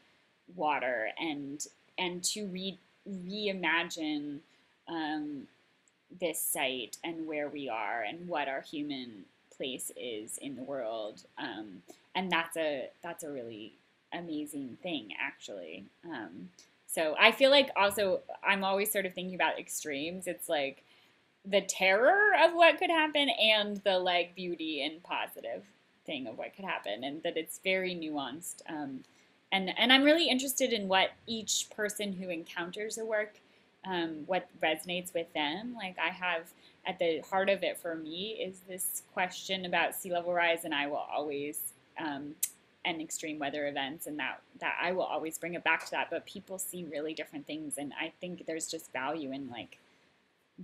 water and and to re reimagine um, this site and where we are and what our human place is in the world. Um, and that's a that's a really amazing thing actually. Um, so i feel like also i'm always sort of thinking about extremes. It's like the terror of what could happen and the like beauty and positive thing of what could happen and that it's very nuanced. Um, and and i'm really interested in what each person who encounters a work um, what resonates with them. Like i have at the heart of it for me is this question about sea level rise and i will always um, and extreme weather events and that that i will always bring it back to that but people see really different things and i think there's just value in like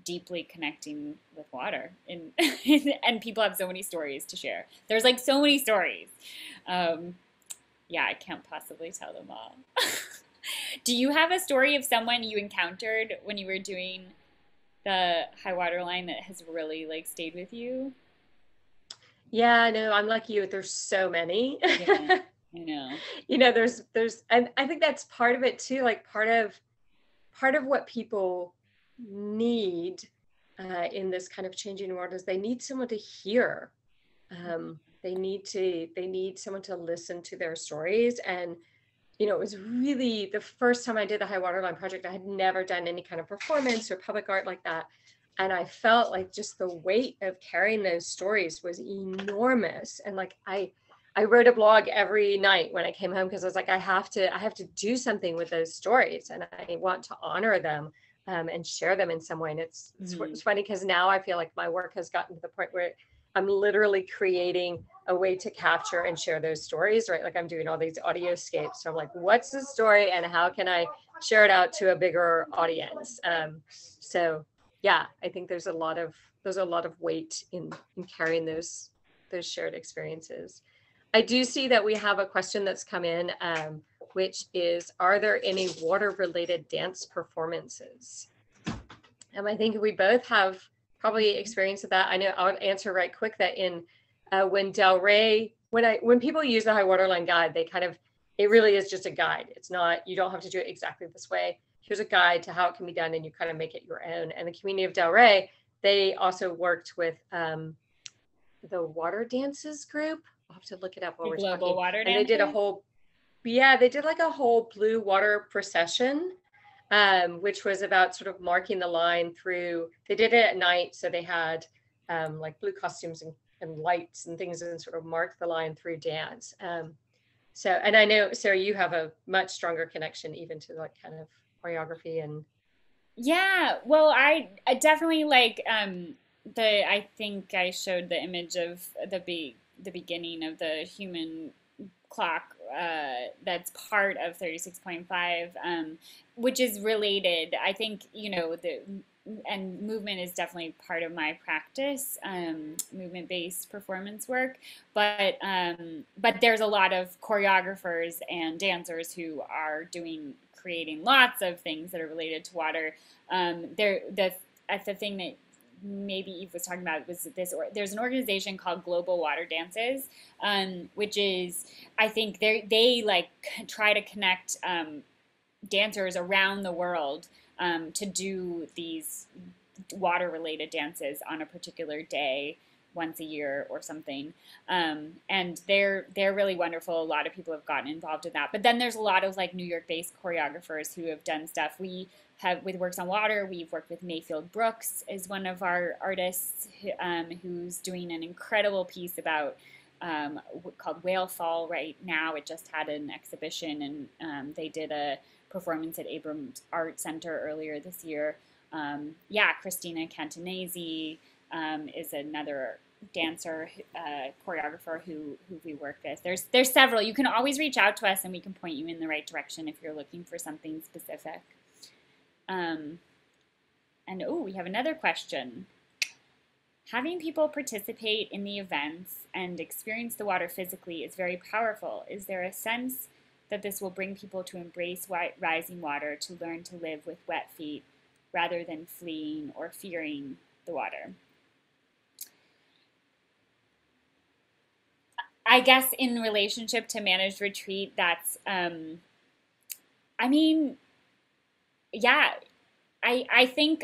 deeply connecting with water and and people have so many stories to share. There's like so many stories. Um, yeah i can't possibly tell them all. Do you have a story of someone you encountered when you were doing the high water line that has really like stayed with you Yeah, no, I'm like you. There's so many. Yeah. i know you know, there's there's and I think that's part of it too. Like part of part of what people need uh, in this kind of changing world is they need someone to hear. Um, they need to they need someone to listen to their stories and you know it was really the first time i did the high water line project i had never done any kind of performance or public art like that and i felt like just the weight of carrying those stories was enormous. And like i i wrote a blog every night when i came home because i was like i have to i have to do something with those stories and i want to honor them um, and share them in some way. And it's it's, Mhm. it's funny because now i feel like my work has gotten to the point where i'm literally creating a way to capture and share those stories right? Like i'm doing all these audio scapes so i'm like what's the story and how can i share it out to a bigger audience? Um, so yeah i think there's a lot of there's a lot of weight in in carrying those those shared experiences i do see that we have a question that's come in um, which is are there any water related dance performances um, i think we both have probably experience of that i know i'll answer right quick that in uh, when Delray, when I when people use the high waterline guide, they kind of it really is just a guide. It's not you don't have to do it exactly this way. Here's a guide to how it can be done, and you kind of make it your own. And the community of Delray, they also worked with um, the Water Dances group. I'll have to look it up while the we're global talking. water And they did a whole, yeah, they did like a whole blue water procession, um, which was about sort of marking the line through. They did it at night, so they had um, like blue costumes and, and lights and things, and sort of mark the line through dance. Um, so, and I know Sarah, you have a much stronger connection even to like kind of choreography and Yeah, well, I, I definitely like um the I think I showed the image of the be the beginning of the human clock uh, that's part of 36.5 um, which is related. I think you know the and movement is definitely part of my practice um, movement based performance work but um, but there's a lot of choreographers and dancers who are doing creating lots of things that are related to water. Um, there the the thing that maybe Eve was talking about was this or there's an organization called Global Water Dances, um, which is I think they they like try to connect um, dancers around the world um, to do these water related dances on a particular day once a year or something. Um, and they're they're really wonderful. A lot of people have gotten involved in that. But then there's a lot of like New York based choreographers who have done stuff. We have with Works on Water, we've worked with Mayfield Brooks is one of our artists um, who's doing an incredible piece about um, called Whale Fall right now. It just had an exhibition and um, they did a performance at Abrons Art Center earlier this year. Um, yeah, Christina Catanese um, is another dancer, uh, choreographer who who we work with. There's there's several. You can always reach out to us, and we can point you in the right direction if you're looking for something specific. Um, and oh, we have another question. Having people participate in the events and experience the water physically is very powerful. Is there a sense that this will bring people to embrace rising water, to learn to live with wet feet, rather than fleeing or fearing the water? I guess in relationship to managed retreat, that's, um, I mean, yeah, I I think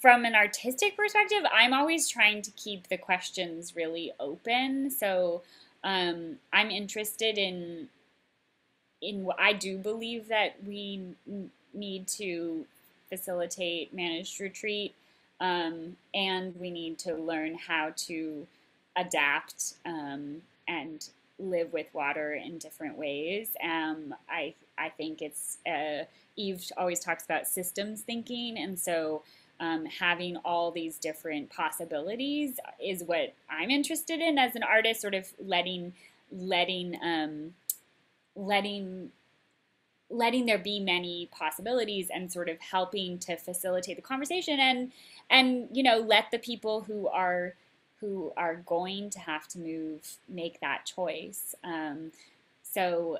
from an artistic perspective, I'm always trying to keep the questions really open. So um, I'm interested in in I do believe that we need to facilitate managed retreat, um, and we need to learn how to adapt um, and live with water in different ways. Um, I I think it's uh, Eve always talks about systems thinking, and so um, having all these different possibilities is what I'm interested in as an artist. Sort of letting letting um, letting letting there be many possibilities and sort of helping to facilitate the conversation and and you know let the people who are who are going to have to move make that choice um, so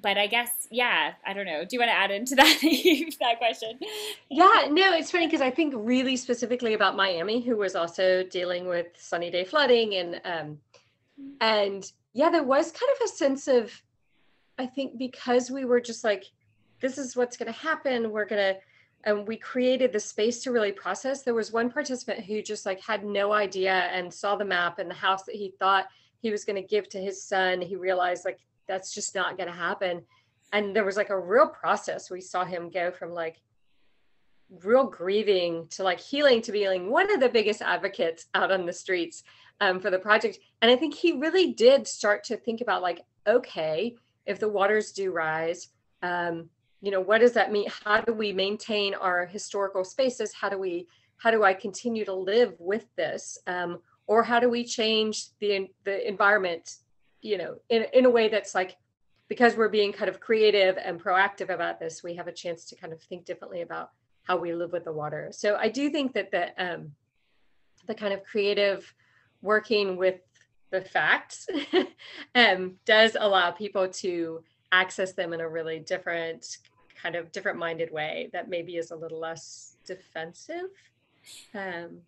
but I guess, yeah, I don't know. Do you want to add into that that question? Yeah, no, it's funny because I think really specifically about Miami, who was also dealing with sunny day flooding, and um, and yeah, there was kind of a sense of, I think because we were just like, this is what's going to happen. We're gonna, and we created the space to really process. There was one participant who just like had no idea and saw the map and the house that he thought he was going to give to his son. He realized like that's just not going to happen and there was like a real process we saw him go from like real grieving to like healing to being one of the biggest advocates out on the streets um, for the project and i think he really did start to think about like okay if the waters do rise um, you know what does that mean? How do we maintain our historical spaces? How do we how do i continue to live with this? Um, or how do we change the the environment you know, in, in a way that's like, because we're being kind of creative and proactive about this, we have a chance to kind of think differently about how we live with the water. So I do think that the, um, the kind of creative working with the facts um, does allow people to access them in a really different kind of different minded way that maybe is a little less defensive um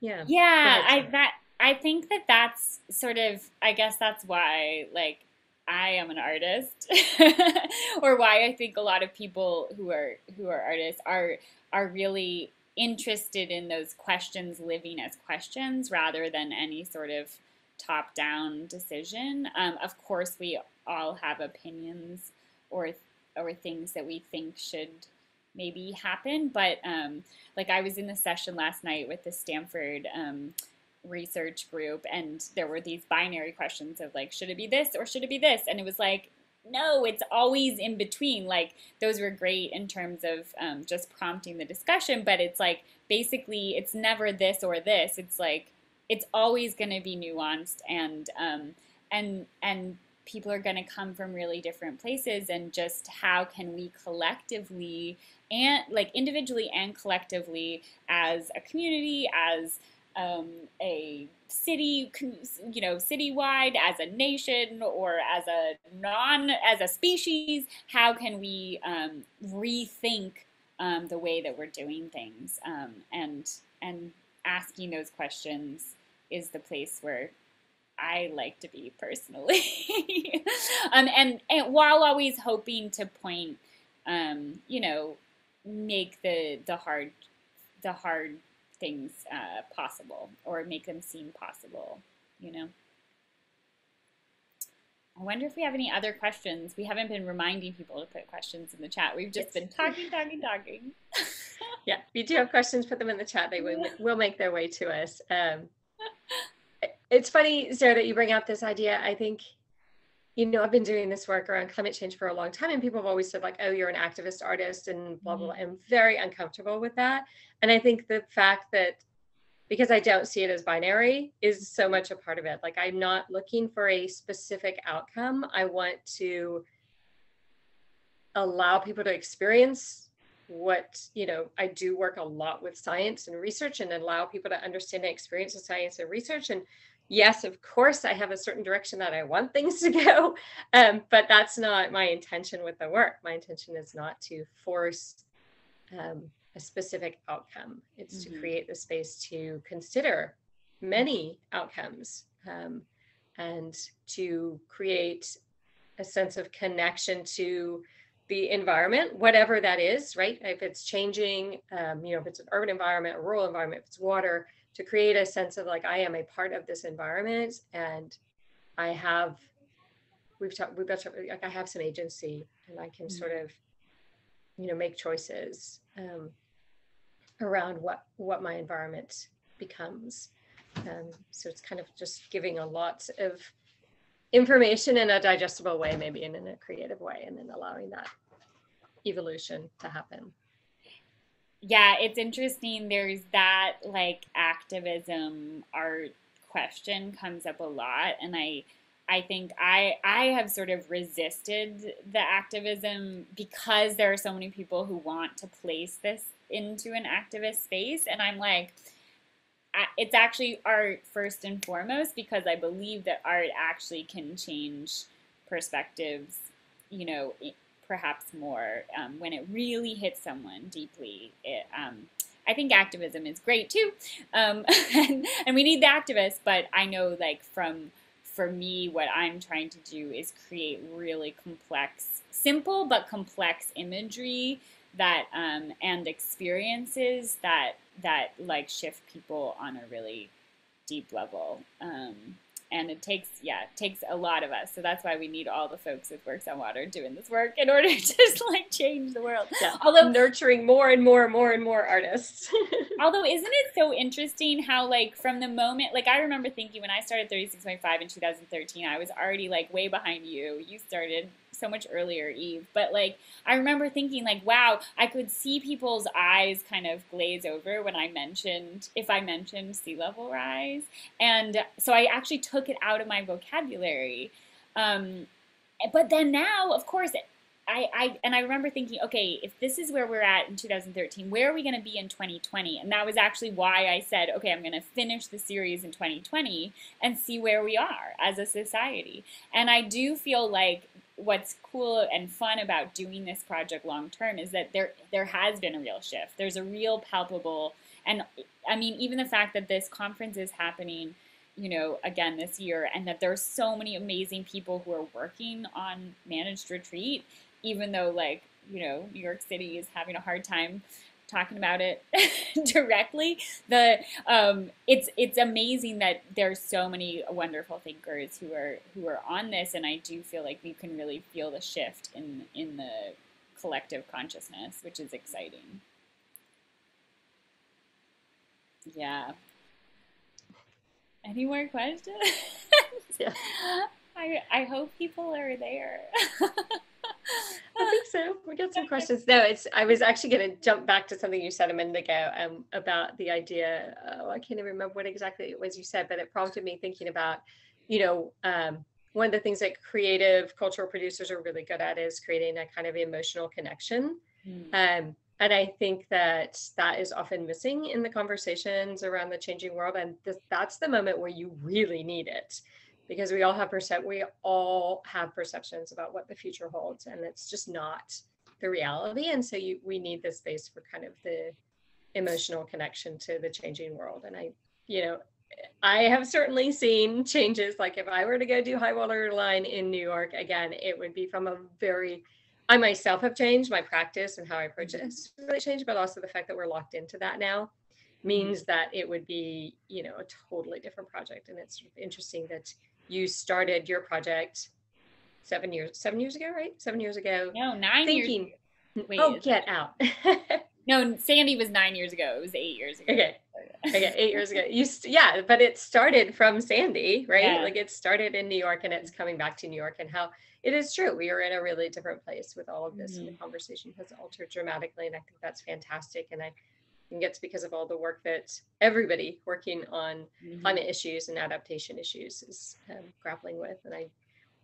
yeah yeah i that I think that that's sort of, I guess that's why, like, I am an artist, or why I think a lot of people who are who are artists are are really interested in those questions, living as questions rather than any sort of top down decision. Um, of course, we all have opinions or or things that we think should maybe happen, but um, like I was in the session last night with the Stanford. Um, research group and there were these binary questions of like should it be this or should it be this and it was like no it's always in between like those were great in terms of um, just prompting the discussion but it's like basically it's never this or this it's like it's always going to be nuanced and um, and and people are going to come from really different places and just how can we collectively and like individually and collectively as a community as um, a city, you know, citywide, as a nation, or as a non, as a species? How can we um, rethink um, the way that we're doing things? Um, and and asking those questions is the place where I like to be personally. um, and and while always hoping to point, um, you know, make the the hard the hard things uh, possible or make them seem possible, you know? I wonder if we have any other questions. We haven't been reminding people to put questions in the chat. We've just been talking, talking, talking. yeah, if you do have questions, put them in the chat. They will, will make their way to us. Um, it's funny, Sarah, that you bring up this idea. I think, you know, I've been doing this work around climate change for a long time, and people have always said, like, oh, you're an activist artist and blah, blah, mm-hmm. blah. I'm very uncomfortable with that. And I think the fact that because I don't see it as binary is so much a part of it. Like I'm not looking for a specific outcome. I want to allow people to experience what, you know, I do work a lot with science and research and allow people to understand and experience the science and research. And yes, of course, I have a certain direction that I want things to go, um, but that's not my intention with the work. My intention is not to force um, a specific outcome. It's mm-hmm. to create the space to consider many outcomes um, and to create a sense of connection to the environment, whatever that is, right? If it's changing, um, you know, if it's an urban environment, a rural environment, if it's water, to create a sense of like I am a part of this environment and I have we've talked we've got like I have some agency and I can mm-hmm. sort of you know make choices um, around what what my environment becomes. Um, so it's kind of just giving a lot of information in a digestible way, maybe and in a creative way, and then allowing that evolution to happen. Yeah, it's interesting. There's that like activism art question comes up a lot, and I I think I I have sort of resisted the activism because there are so many people who want to place this into an activist space and I'm like it's actually art first and foremost because I believe that art actually can change perspectives, you know, perhaps more um, when it really hits someone deeply. It, um, I think activism is great too, um, and, and we need the activists. But I know, like from for me, what I'm trying to do is create really complex, simple but complex imagery that um, and experiences that that like shift people on a really deep level. And it takes yeah it takes a lot of us. So that's why we need all the folks with works on water doing this work in order to just like change the world. Yeah. although nurturing more and more and more and more artists. Although isn't it so interesting how like from the moment like i remember thinking when i started 36.5 in 2013 i was already like way behind you. You started so much earlier, Eve. But like, I remember thinking, like, wow, I could see people's eyes kind of glaze over when I mentioned, if I mentioned sea level rise. And so I actually took it out of my vocabulary. Um, but then now, of course, I, I and I remember thinking, okay, if this is where we're at in 2013, where are we going to be in 2020? And that was actually why I said, okay, I'm going to finish the series in 2020 and see where we are as a society. And I do feel like what's cool and fun about doing this project long term is that there there has been a real shift. There's a real palpable and I mean even the fact that this conference is happening, you know, again this year and that there's so many amazing people who are working on managed retreat even though like, you know, New York City is having a hard time talking about it directly. The um, it's it's amazing that there's so many wonderful thinkers who are who are on this, and I do feel like you can really feel the shift in in the collective consciousness, which is exciting. Yeah. Any more questions? yeah. I I hope people are there. I think so. We got some questions. No, it's. I was actually going to jump back to something you said a minute ago um, about the idea. Oh, I can't even remember what exactly it was you said, but it prompted me thinking about, you know, um, one of the things that creative cultural producers are really good at is creating a kind of emotional connection. Mm. Um, and I think that that is often missing in the conversations around the changing world. And th- that's the moment where you really need it because we all have percep we all have perceptions about what the future holds and it's just not the reality and so you we need this space for kind of the emotional connection to the changing world and i you know i have certainly seen changes like if i were to go do high water line in new york again it would be from a very i myself have changed my practice and how i approach it has mm-hmm. really changed but also the fact that we're locked into that now mm-hmm. means that it would be, you know, a totally different project. And it's sort of interesting that you started your project seven years seven years ago, right? Seven years ago. No, nine thinking, years. Wait, oh, get out. no, Sandy was nine years ago. It was eight years ago. Okay. okay, eight years ago. You st- yeah, but it started from Sandy, right? Yeah. Like it started in New York and it's coming back to New York and how it is true. We are in a really different place with all of this and the Mm-hmm. conversation has altered dramatically. And I think that's fantastic. And I think it's because of all the work that everybody working on Mhm. climate issues and adaptation issues is um, grappling with. And I,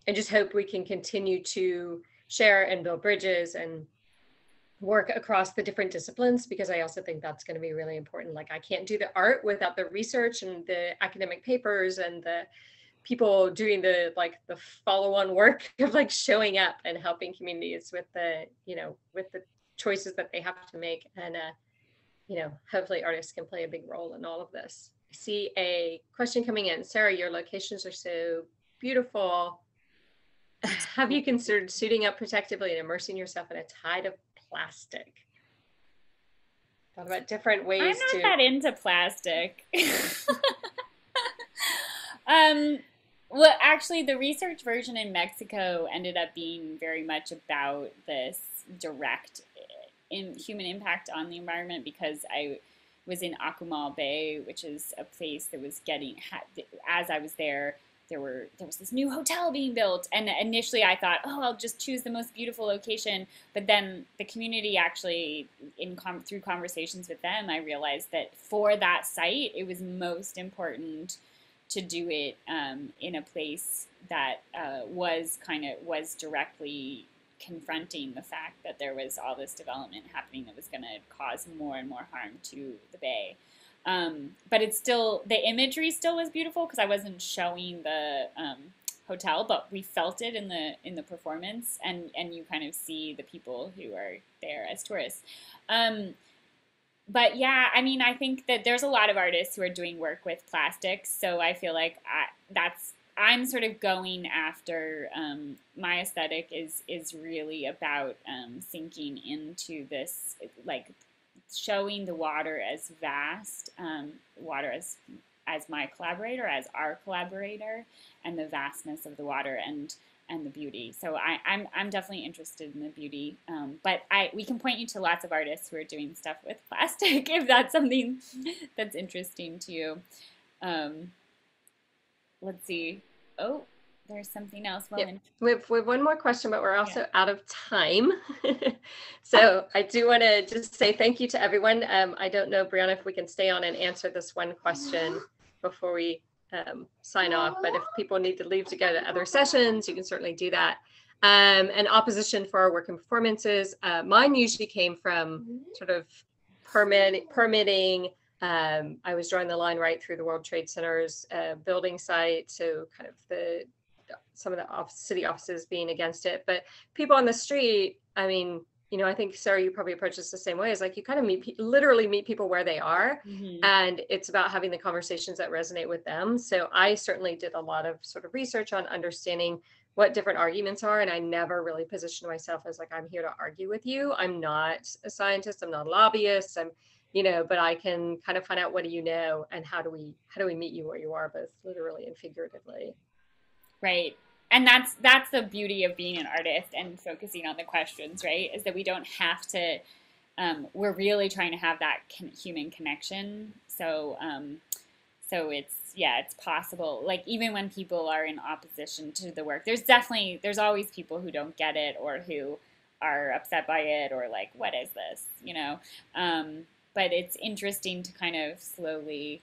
I just hope we can continue to share and build bridges and work across the different disciplines because I also think that's going to be really important. Like I can't do the art without the research and the academic papers and the people doing the like the follow-on work of like showing up and helping communities with the you know with the choices that they have to make and uh you know hopefully artists can play a big role in all of this. I see a question coming in. Sarah your locations are so beautiful. Have you considered suiting up protectively and immersing yourself in a tide of plastic? Thought about different ways I'm not to that into plastic. um, well, actually, the research version in Mexico ended up being very much about this direct in human impact on the environment because I was in Akumal Bay, which is a place that was getting as I was there. There were there was this new hotel being built, and initially I thought, oh, I'll just choose the most beautiful location. But then the community actually, in through conversations with them, I realized that for that site, it was most important to do it um, in a place that uh, was kind of was directly confronting the fact that there was all this development happening that was going to cause more and more harm to the bay. Um, but it's still the imagery still was beautiful because I wasn't showing the um, hotel, but we felt it in the in the performance, and and you kind of see the people who are there as tourists. Um, but yeah, I mean, I think that there's a lot of artists who are doing work with plastics, so I feel like I, that's I'm sort of going after um, my aesthetic is is really about um, sinking into this like showing the water as vast, um, water as as my collaborator, as our collaborator, and the vastness of the water and and the beauty. So I, I'm I'm definitely interested in the beauty. Um, but I we can point you to lots of artists who are doing stuff with plastic if that's something that's interesting to you. Um, let's see. Oh, there's something else. Well, yep. we, have, we have one more question, but we're also yeah. out of time. so I do want to just say thank you to everyone. Um, I don't know, Brianna, if we can stay on and answer this one question before we um, sign off, but if people need to leave to go to other sessions, you can certainly do that. Um, and opposition for our work and performances, uh, mine usually came from sort of permit, permitting, um, I was drawing the line right through the World Trade Center's uh, building site, so kind of the some of the off- city offices being against it. But people on the street, I mean, you know, I think Sarah, you probably approach this the same way. Is like you kind of meet, literally meet people where they are, mm-hmm. and it's about having the conversations that resonate with them. So I certainly did a lot of sort of research on understanding what different arguments are, and I never really positioned myself as like I'm here to argue with you. I'm not a scientist. I'm not a lobbyist. I'm you know but i can kind of find out what do you know and how do we how do we meet you where you are both literally and figuratively. Right. And that's that's the beauty of being an artist and focusing on the questions right is that we don't have to um, we're really trying to have that con- human connection. So um, so it's yeah it's possible. Like even when people are in opposition to the work there's definitely there's always people who don't get it or who are upset by it or like what is this? you know? Um, but it's interesting to kind of slowly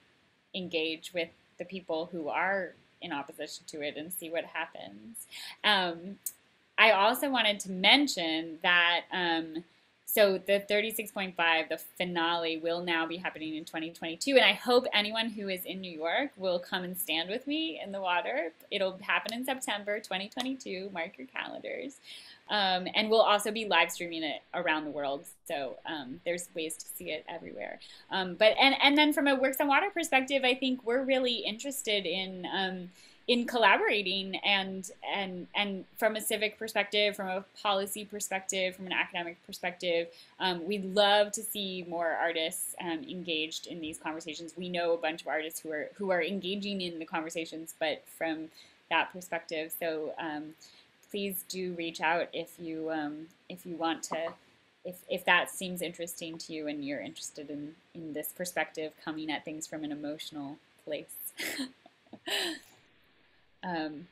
engage with the people who are in opposition to it and see what happens. Um, I also wanted to mention that um, so the 36.5, the finale, will now be happening in 2022, and I hope anyone who is in New York will come and stand with me in the water. It'll happen in September 2022. Mark your calendars. Um, and we'll also be live streaming it around the world. So um, there's ways to see it everywhere. Um, but and and then from a Works on Water perspective, I think we're really interested in um, in collaborating and and and from a civic perspective, from a policy perspective, from an academic perspective, um, we'd love to see more artists um, engaged in these conversations. We know a bunch of artists who are who are engaging in the conversations, but from that perspective. So please do reach out if you um, if you want to if if that seems interesting to you and you're interested in in this perspective coming at things from an emotional place. Um,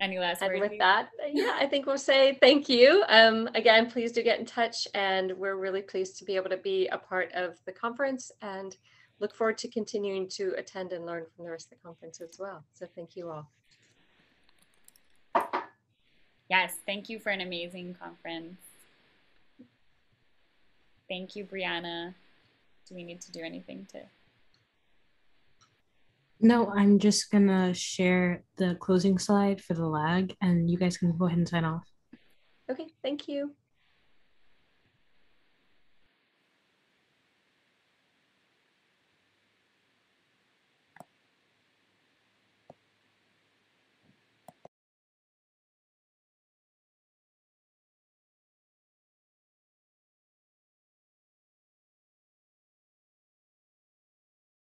any last and words? with that, yeah, I think we'll say thank you. Um, again, please do get in touch, and we're really pleased to be able to be a part of the conference and look forward to continuing to attend and learn from the rest of the conference as well. So thank you all. Yes, thank you for an amazing conference. Thank you, Brianna. Do we need to do anything to? No, I'm just gonna share the closing slide for the lag and you guys can go ahead and sign off. Okay, thank you.